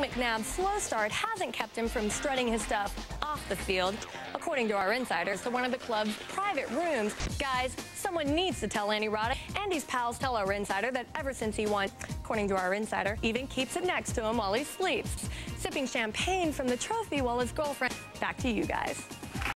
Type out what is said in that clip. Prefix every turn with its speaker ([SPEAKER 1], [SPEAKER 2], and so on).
[SPEAKER 1] McNabb's slow start hasn't kept him from strutting his stuff off the field. According to our insiders, to one of the club's private rooms. Guys, someone needs to tell Andy Roddick. Andy's pals tell our insider that ever since he won, according to our insider, even keeps it next to him while he sleeps, sipping champagne from the trophy while his girlfriend. Back to you guys.